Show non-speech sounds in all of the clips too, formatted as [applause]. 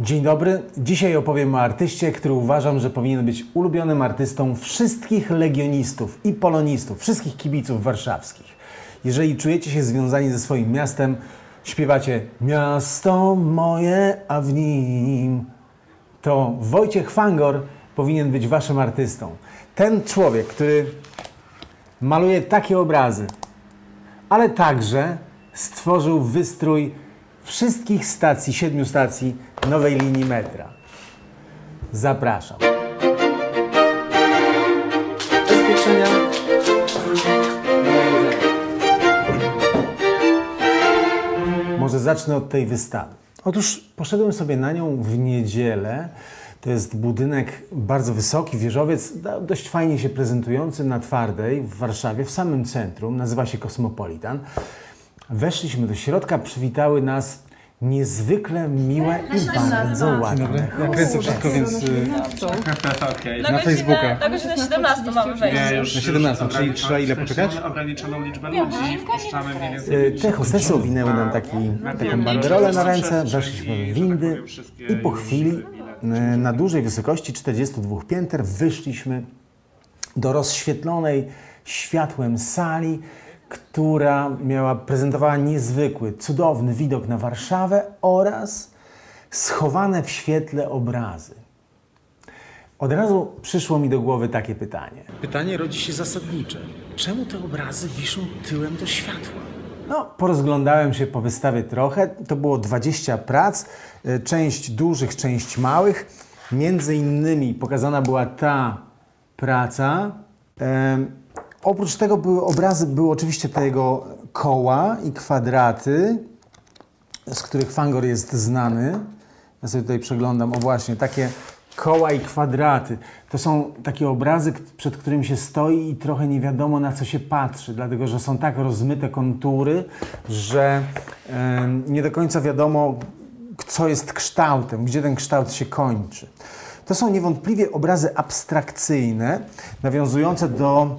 Dzień dobry. Dzisiaj opowiem o artyście, który uważam, że powinien być ulubionym artystą wszystkich legionistów i polonistów, wszystkich kibiców warszawskich. Jeżeli czujecie się związani ze swoim miastem, śpiewacie Miasto moje, a w nim to Wojciech Fangor powinien być waszym artystą. Ten człowiek, który maluje takie obrazy, ale także stworzył wystrój wszystkich stacji, siedmiu stacji nowej linii metra. Zapraszam. Może zacznę od tej wystawy. Otóż poszedłem sobie na nią w niedzielę. To jest budynek bardzo wysoki, wieżowiec, dość fajnie się prezentujący na Twardej w Warszawie, w samym centrum. Nazywa się Kosmopolitan. Weszliśmy do środka, przywitały nas niezwykle miłe i bardzo ładne. Ja kręcę wszystko, więc y, [laughs] Okej. na Facebooka. Na godzinę 17 mamy wejść. Już na 17, czyli trzeba ile poczekać? Mamy ograniczoną liczbę ludzi, wpuszczamy mniej więcej Y, Te hostesy owinęły nam taki, taką banderolę na ręce, weszliśmy w windy i po chwili y, na dużej wysokości 42 pięter wyszliśmy do rozświetlonej światłem sali, która miała, prezentowała niezwykły, cudowny widok na Warszawę oraz schowane w świetle obrazy. Od razu przyszło mi do głowy takie pytanie. Pytanie rodzi się zasadnicze. Czemu te obrazy wiszą tyłem do światła? No, porozglądałem się po wystawie trochę. To było 20 prac, y, część dużych, część małych. Między innymi pokazana była ta praca. Oprócz tego były obrazy, były oczywiście te jego koła i kwadraty, z których Fangor jest znany. Ja sobie tutaj przeglądam, o właśnie, takie koła i kwadraty. To są takie obrazy, przed którymi się stoi i trochę nie wiadomo na co się patrzy, dlatego że są tak rozmyte kontury, że em, nie do końca wiadomo, co jest kształtem, gdzie ten kształt się kończy. To są niewątpliwie obrazy abstrakcyjne, nawiązujące do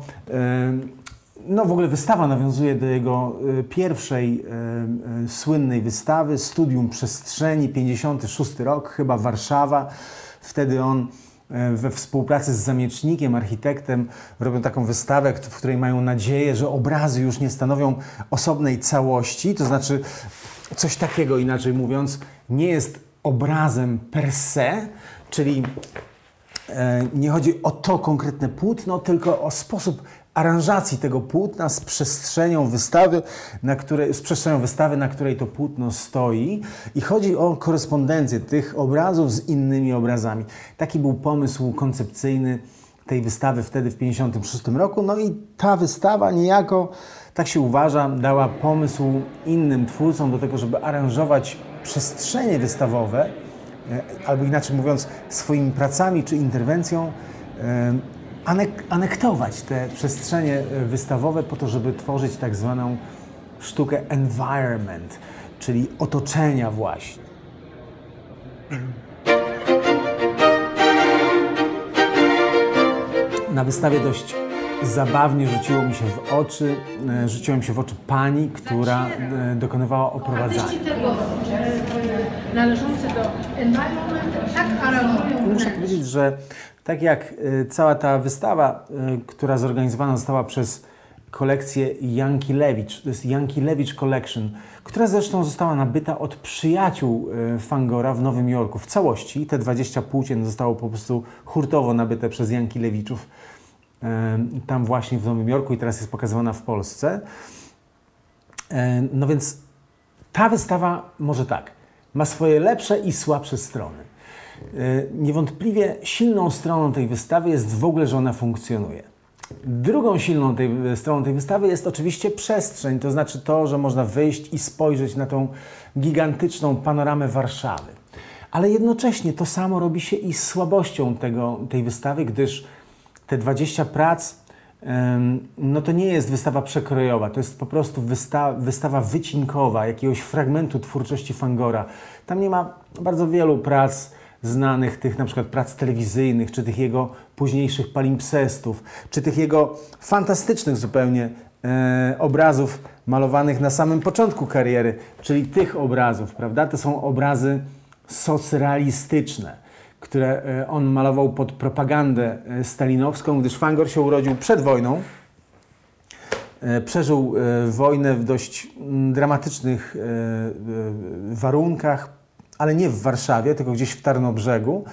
no w ogóle wystawa nawiązuje do jego y, pierwszej y, słynnej wystawy, Studium Przestrzeni, 56 rok, chyba Warszawa. Wtedy on y, we współpracy z zamiecznikiem, architektem, robią taką wystawę, w której mają nadzieję, że obrazy już nie stanowią osobnej całości, to znaczy coś takiego, inaczej mówiąc, nie jest obrazem per se, czyli E, nie chodzi o to konkretne płótno, tylko o sposób aranżacji tego płótna z przestrzenią wystawy, na której, z przestrzenią wystawy, na której to płótno stoi. I chodzi o korespondencję tych obrazów z innymi obrazami. Taki był pomysł koncepcyjny tej wystawy wtedy w 1956 roku. No i ta wystawa niejako, tak się uważa, dała pomysł innym twórcom do tego, żeby aranżować przestrzenie wystawowe albo inaczej mówiąc, swoimi pracami czy interwencją e, anek- anektować te przestrzenie e, wystawowe po to, żeby tworzyć tak zwaną sztukę environment, czyli otoczenia właśnie. Na wystawie dość zabawnie rzuciło mi się w oczy, e, rzuciło mi się w oczy pani, która e, dokonywała oprowadzania. Należący do environment tak Muszę powiedzieć, że tak jak cała ta wystawa, która zorganizowana została przez kolekcję Jankilewicz, to jest Jankilewicz Collection, która zresztą została nabyta od przyjaciół Fangora w Nowym Jorku w całości. Te 20 płócien zostało po prostu hurtowo nabyte przez Jankilewiczów y, tam właśnie w Nowym Jorku i teraz jest pokazywana w Polsce. E, No więc ta wystawa może tak, ma swoje lepsze i słabsze strony. E, Niewątpliwie silną stroną tej wystawy jest w ogóle, że ona funkcjonuje. Drugą silną tej, stroną tej wystawy jest oczywiście przestrzeń, to znaczy to, że można wyjść i spojrzeć na tą gigantyczną panoramę Warszawy. Ale jednocześnie to samo robi się i słabością tego, tej wystawy, gdyż te 20 prac no to nie jest wystawa przekrojowa, to jest po prostu wysta wystawa wycinkowa, jakiegoś fragmentu twórczości Fangora. Tam nie ma bardzo wielu prac znanych, tych na przykład prac telewizyjnych, czy tych jego późniejszych palimpsestów, czy tych jego fantastycznych zupełnie e, obrazów malowanych na samym początku kariery, czyli tych obrazów, prawda? To są obrazy socrealistyczne, które e, on malował pod propagandę e, stalinowską, gdyż Fangor się urodził przed wojną. E, Przeżył wojnę w dość mm, dramatycznych warunkach, ale nie w Warszawie, tylko gdzieś w Tarnobrzegu.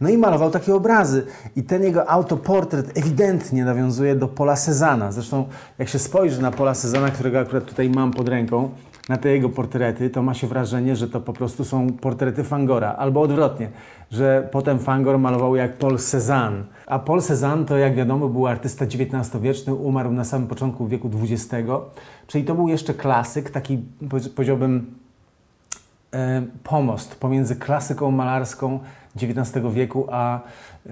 No i malował takie obrazy. I ten jego autoportret ewidentnie nawiązuje do Pola Cezana. Zresztą, jak się spojrzy na Pola Cezana, którego akurat tutaj mam pod ręką, na te jego portrety, to ma się wrażenie, że to po prostu są portrety Fangora. Albo odwrotnie, że potem Fangor malował jak Paul Cézanne. A Paul Cézanne to, jak wiadomo, był artysta XIX-wieczny, umarł na samym początku wieku XX, czyli to był jeszcze klasyk, taki powiedz- powiedziałbym e, pomost pomiędzy klasyką malarską XIX wieku, a e,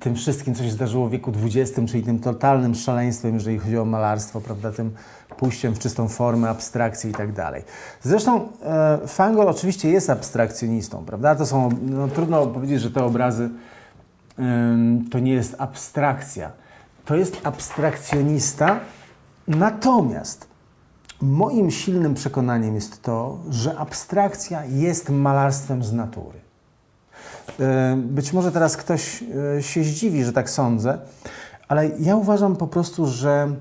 tym wszystkim, co się zdarzyło w wieku XX, czyli tym totalnym szaleństwem, jeżeli chodzi o malarstwo, prawda, tym pójściem w czystą formę, abstrakcję i tak dalej. Zresztą e, Fangor oczywiście jest abstrakcjonistą, prawda? To są, no, trudno powiedzieć, że te obrazy em, to nie jest abstrakcja. To jest abstrakcjonista, natomiast Moim silnym przekonaniem jest to, że abstrakcja jest malarstwem z natury. E, Być może teraz ktoś e, się zdziwi, że tak sądzę, ale ja uważam po prostu, że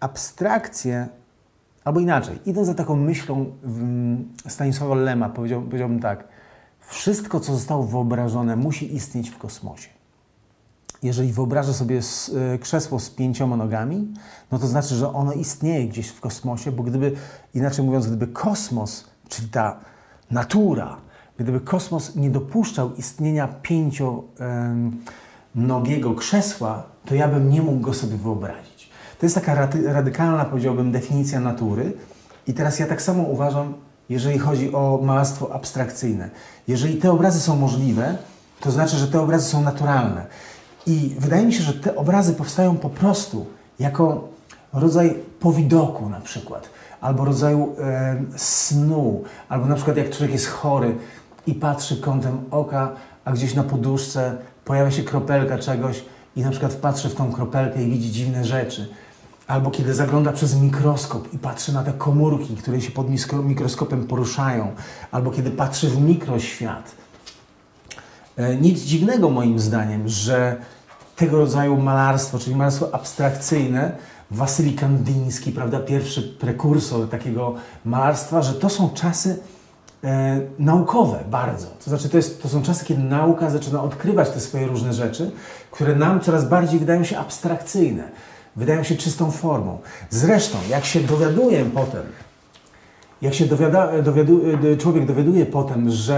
em, abstrakcje, albo inaczej, idąc za taką myślą Stanisława Lema, powiedział, powiedziałbym tak, wszystko, co zostało wyobrażone, musi istnieć w kosmosie. Jeżeli wyobrażę sobie e, krzesło z pięcioma nogami, no to znaczy, że ono istnieje gdzieś w kosmosie, bo gdyby, inaczej mówiąc, gdyby kosmos, czyli ta natura, gdyby kosmos nie dopuszczał istnienia pięcionogiego krzesła, to ja bym nie mógł go sobie wyobrazić. To jest taka rady, radykalna, powiedziałbym, definicja natury. I teraz ja tak samo uważam, jeżeli chodzi o malarstwo abstrakcyjne. Jeżeli te obrazy są możliwe, to znaczy, że te obrazy są naturalne. I wydaje mi się, że te obrazy powstają po prostu jako rodzaj powidoku na przykład, albo rodzaju e, snu, albo na przykład jak człowiek jest chory i patrzy kątem oka, a gdzieś na poduszce pojawia się kropelka czegoś i na przykład patrzy w tą kropelkę i widzi dziwne rzeczy. Albo kiedy zagląda przez mikroskop i patrzy na te komórki, które się pod mikroskopem poruszają, albo kiedy patrzy w mikroświat. E, Nic dziwnego moim zdaniem, że tego rodzaju malarstwo, czyli malarstwo abstrakcyjne, Wasyli Kandyński, prawda, pierwszy prekursor takiego malarstwa, że to są czasy e, naukowe bardzo. To znaczy, to, jest, to są czasy, kiedy nauka zaczyna odkrywać te swoje różne rzeczy, które nam coraz bardziej wydają się abstrakcyjne, wydają się czystą formą. Zresztą, jak się dowiaduję potem, jak się dowiada, dowiadu, e, człowiek dowiaduje potem, że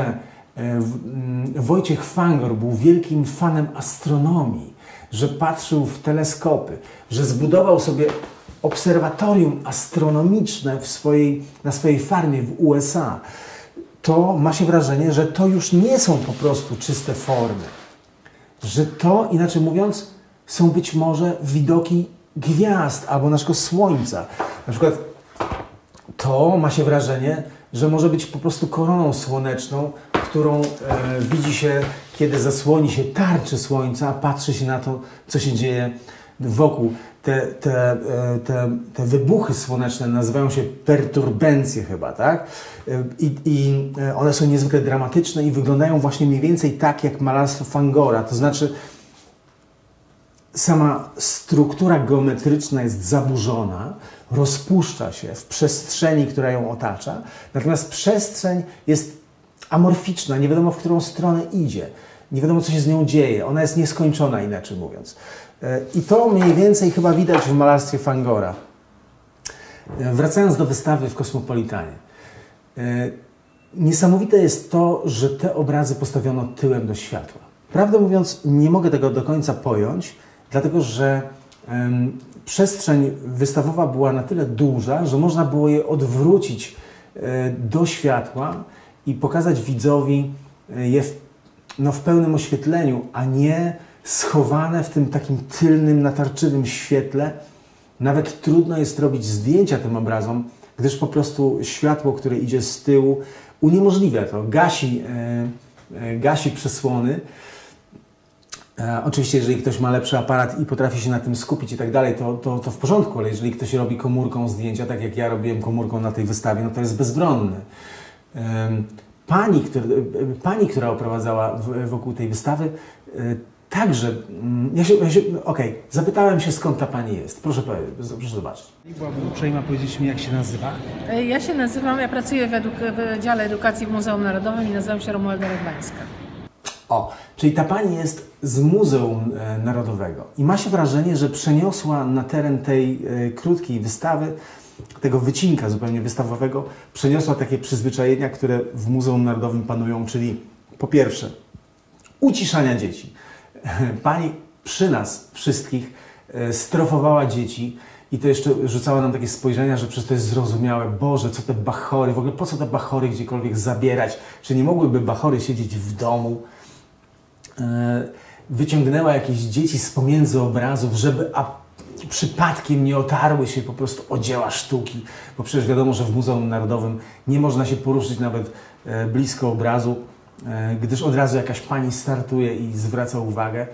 e, w- m, Wojciech Fangor był wielkim fanem astronomii, że patrzył w teleskopy, że zbudował sobie obserwatorium astronomiczne swojej, na swojej farmie w USA, to ma się wrażenie, że to już nie są po prostu czyste formy. Że to, inaczej mówiąc, są być może widoki gwiazd albo naszego Słońca. Na przykład to ma się wrażenie, że może być po prostu koroną słoneczną, którą e, widzi się, kiedy zasłoni się tarczy słońca, a patrzy się na to, co się dzieje wokół. Te, te, e, te, te wybuchy słoneczne nazywają się perturbencje chyba, tak? E, I, I e, one są niezwykle dramatyczne i wyglądają właśnie mniej więcej tak, jak malarstwo Fangora. To znaczy, sama struktura geometryczna jest zaburzona, rozpuszcza się w przestrzeni, która ją otacza, natomiast przestrzeń jest amorficzna, nie wiadomo w którą stronę idzie, nie wiadomo co się z nią dzieje, ona jest nieskończona, inaczej mówiąc. E, I to mniej więcej chyba widać w malarstwie Fangora. E, Wracając do wystawy w Kosmopolitanie. E, Niesamowite jest to, że te obrazy postawiono tyłem do światła. Prawdę mówiąc, nie mogę tego do końca pojąć, dlatego że przestrzeń wystawowa była na tyle duża, że można było je odwrócić e, do światła i pokazać widzowi e, je w, no, w pełnym oświetleniu, a nie schowane w tym takim tylnym, natarczywym świetle. Nawet trudno jest robić zdjęcia tym obrazom, gdyż po prostu światło, które idzie z tyłu, uniemożliwia to, gasi, e, gasi przesłony. E, oczywiście, jeżeli ktoś ma lepszy aparat i potrafi się na tym skupić i tak dalej, to, to, to w porządku, ale jeżeli ktoś robi komórką zdjęcia, tak jak ja robiłem komórką na tej wystawie, no to jest bezbronny. Pani, który, e, pani która oprowadzała wokół tej wystawy, e, także, mm, ja się, ja się okej, zapytałem się skąd ta pani jest. Proszę, proszę zobaczyć. Byłaby uprzejma powiedzieć mi, jak się nazywa? Ja się nazywam, ja pracuję w, w dziale edukacji w Muzeum Narodowym i nazywam się Romualda Redwańska. O, czyli ta pani jest z Muzeum e, Narodowego i ma się wrażenie, że przeniosła na teren tej e, krótkiej wystawy, tego wycinka zupełnie wystawowego, przeniosła takie przyzwyczajenia, które w Muzeum Narodowym panują, czyli po pierwsze uciszania dzieci. [laughs] Pani przy nas wszystkich e, strofowała dzieci i to jeszcze rzucała nam takie spojrzenia, że przez to jest zrozumiałe, Boże, co te bachory, w ogóle po co te bachory gdziekolwiek zabierać? Czy nie mogłyby bachory siedzieć w domu? E, wyciągnęła jakieś dzieci z pomiędzy obrazów, żeby przypadkiem nie otarły się po prostu o dzieła sztuki, bo przecież wiadomo, że w Muzeum Narodowym nie można się poruszyć nawet e, blisko obrazu, e, gdyż od razu jakaś pani startuje i zwraca uwagę.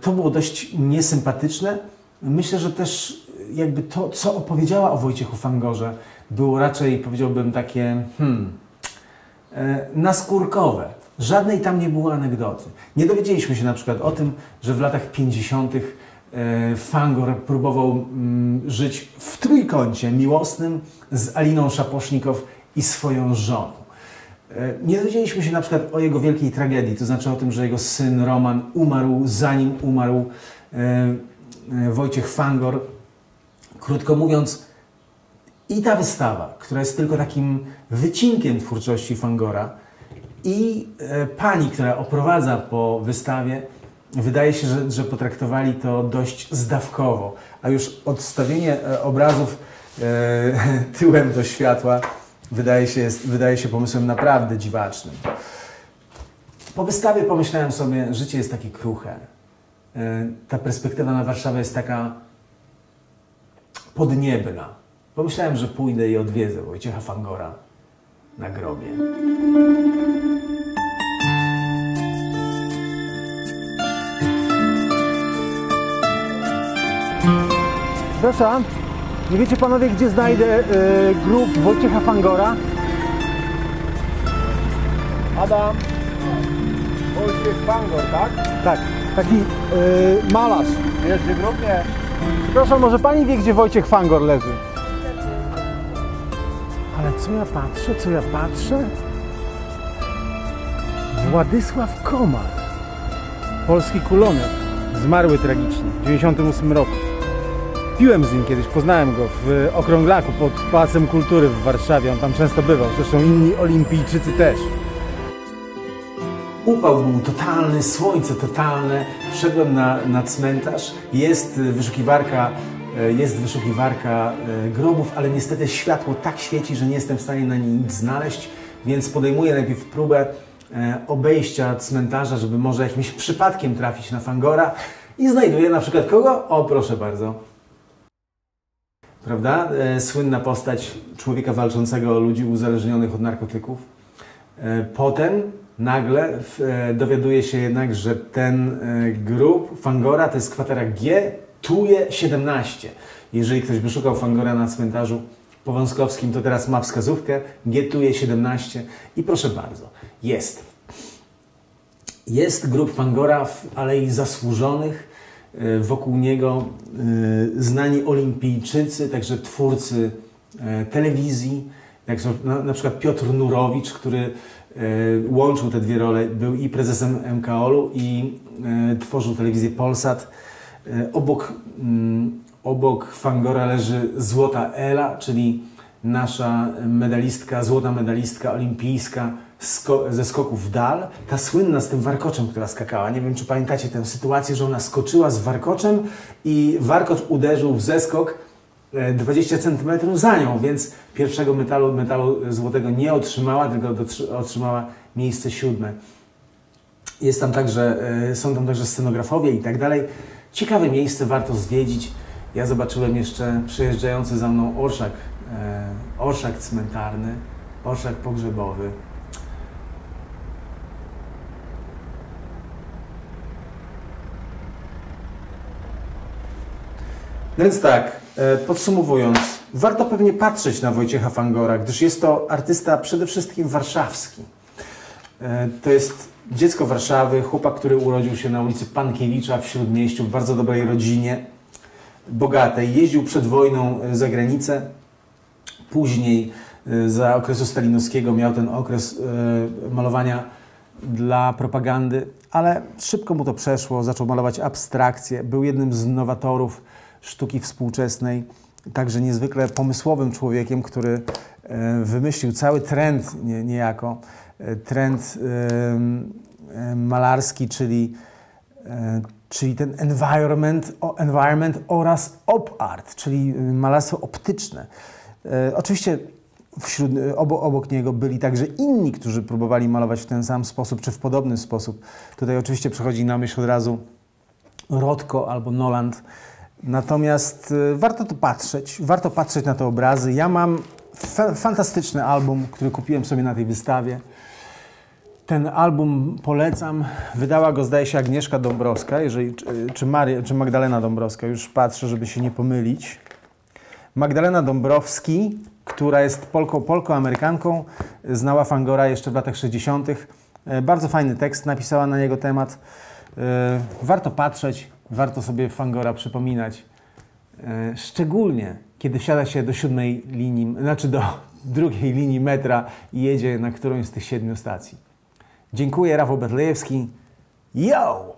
To było dość niesympatyczne. Myślę, że też jakby to, co opowiedziała o Wojciechu Fangorze, było raczej, powiedziałbym, takie hmm, naskórkowe. Żadnej tam nie było anegdoty. Nie dowiedzieliśmy się na przykład o tym, że w latach 50. e, Fangor próbował mm, żyć w trójkącie miłosnym z Aliną Szaposznikow i swoją żoną. E, Nie dowiedzieliśmy się na przykład o jego wielkiej tragedii, to znaczy o tym, że jego syn Roman umarł zanim umarł e, Wojciech Fangor. Krótko mówiąc, i ta wystawa, która jest tylko takim wycinkiem twórczości Fangora, i e, pani, która oprowadza po wystawie, wydaje się, że, że potraktowali to dość zdawkowo, a już odstawienie e, obrazów e, [laughs] tyłem do światła wydaje się, jest, wydaje się pomysłem naprawdę dziwacznym. Po wystawie pomyślałem sobie, życie jest takie kruche. Ta perspektywa na Warszawę jest taka podniebna. Pomyślałem, że pójdę i odwiedzę Wojciecha Fangora na grobie. Przepraszam, nie wiecie panowie, gdzie znajdę y, grób Wojciecha Fangora? Adam, Wojciech Fangor, tak? Tak, taki y, malarz. Jest w grupie. Przepraszam, może pani wie, gdzie Wojciech Fangor leży? Ale co ja patrzę, co ja patrzę? Władysław Komar, polski kulonet, zmarły tragicznie w 98 roku. Piłem z nim kiedyś, poznałem go w Okrąglaku pod Pałacem Kultury w Warszawie, on tam często bywał, zresztą inni olimpijczycy też. Upał był totalny, słońce totalne. Wszedłem na, na cmentarz. Jest y, wyszukiwarka, jest wyszukiwarka y, grobów, ale niestety światło tak świeci, że nie jestem w stanie na niej nic znaleźć, więc podejmuję najpierw próbę e, obejścia cmentarza, żeby może jakimś przypadkiem trafić na Fangora i znajduję na przykład kogo? O, proszę bardzo. Prawda? E, Słynna postać człowieka walczącego o ludzi uzależnionych od narkotyków. E, Potem nagle e, dowiaduje się jednak, że ten e, grób Fangora to jest kwatera G, Tuje 17. Jeżeli ktoś by szukał Fangora na cmentarzu powązkowskim, to teraz ma wskazówkę G, Tuje 17 i proszę bardzo, jest. Jest grób Fangora w Alei Zasłużonych. E, Wokół niego e, znani olimpijczycy, także twórcy e, telewizji, jak na, przykład Piotr Nurowicz, który łączył te dwie role, był i prezesem MKOL-u i tworzył telewizję Polsat. E, obok, mm, obok Fangora leży Złota Ela, czyli nasza medalistka, złota medalistka olimpijska sko- ze skoków w dal. Ta słynna z tym warkoczem, która skakała. Nie wiem, czy pamiętacie tę sytuację, że ona skoczyła z warkoczem i warkocz uderzył w zeskok e, 20 cm za nią, więc pierwszego metalu, metalu złotego nie otrzymała, tylko otrzymała miejsce siódme. Jest tam także, e, są tam także scenografowie i tak dalej. Ciekawe miejsce, warto zwiedzić. Ja zobaczyłem jeszcze przejeżdżający za mną orszak, e, orszak cmentarny, orszak pogrzebowy. Więc tak, e, podsumowując, Warto pewnie patrzeć na Wojciecha Fangora, gdyż jest to artysta przede wszystkim warszawski. E, To jest dziecko Warszawy, chłopak, który urodził się na ulicy Pankiewicza w Śródmieściu, w bardzo dobrej rodzinie, bogatej. Jeździł przed wojną e, za granicę. Później, e, za okresu stalinowskiego, miał ten okres e, malowania dla propagandy, ale szybko mu to przeszło. Zaczął malować abstrakcje. Był jednym z nowatorów sztuki współczesnej. Także niezwykle pomysłowym człowiekiem, który wymyślił cały trend nie, niejako. E, Trend malarski, czyli E, czyli ten environment, environment oraz op art, czyli y, malarstwo optyczne. E, Oczywiście wśród, obo, obok niego byli także inni, którzy próbowali malować w ten sam sposób, czy w podobny sposób. Tutaj oczywiście przychodzi na myśl od razu Rothko albo Noland. Natomiast warto tu patrzeć, warto patrzeć na te obrazy. Ja mam fa- fantastyczny album, który kupiłem sobie na tej wystawie. Ten album polecam. Wydała go, zdaje się, Agnieszka Dąbrowska, jeżeli, czy, Maria, czy Magdalena Dąbrowska. Już patrzę, żeby się nie pomylić. Magdalena Dąbrowski, która jest Polką, Polką-Amerykanką, znała Fangora jeszcze w latach 60. E, Bardzo fajny tekst napisała na jego temat. E, Warto patrzeć, warto sobie Fangora przypominać. E, Szczególnie, kiedy wsiada się do siódmej linii, znaczy do [laughs] drugiej linii metra i jedzie na którąś z tych siedmiu stacji. Dziękuję, Rafał Betlejewski. Yo!